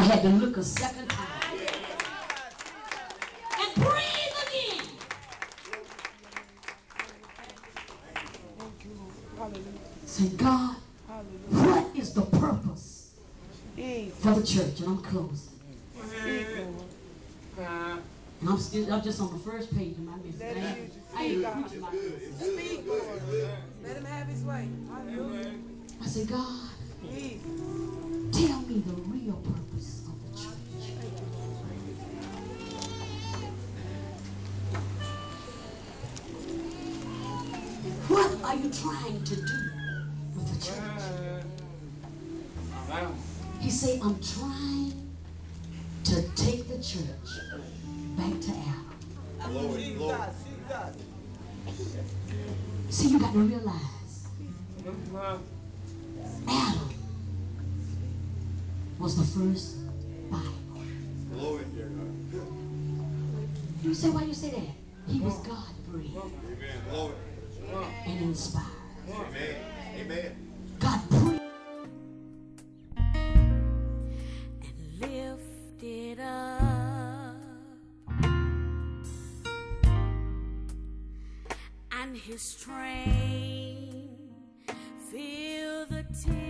God had to look a second time and breathe again. Say, God, what is the purpose for the church? And I'm closing. And I'm still, I'm just on the first page of my message. I ain't, I ain't preaching my. Speak, Lord. Let him have his way. I said, God, tell me the real are you trying to do with the church? He said, I'm trying to take the church back to Adam. Jesus, Jesus. See, you got to realize Adam was the first Bible. Glory. You say why you say that? He was God breathed Amen. Glory. And inspired. Amen. Amen. God breathed. and lift it up. And his train fill the temple.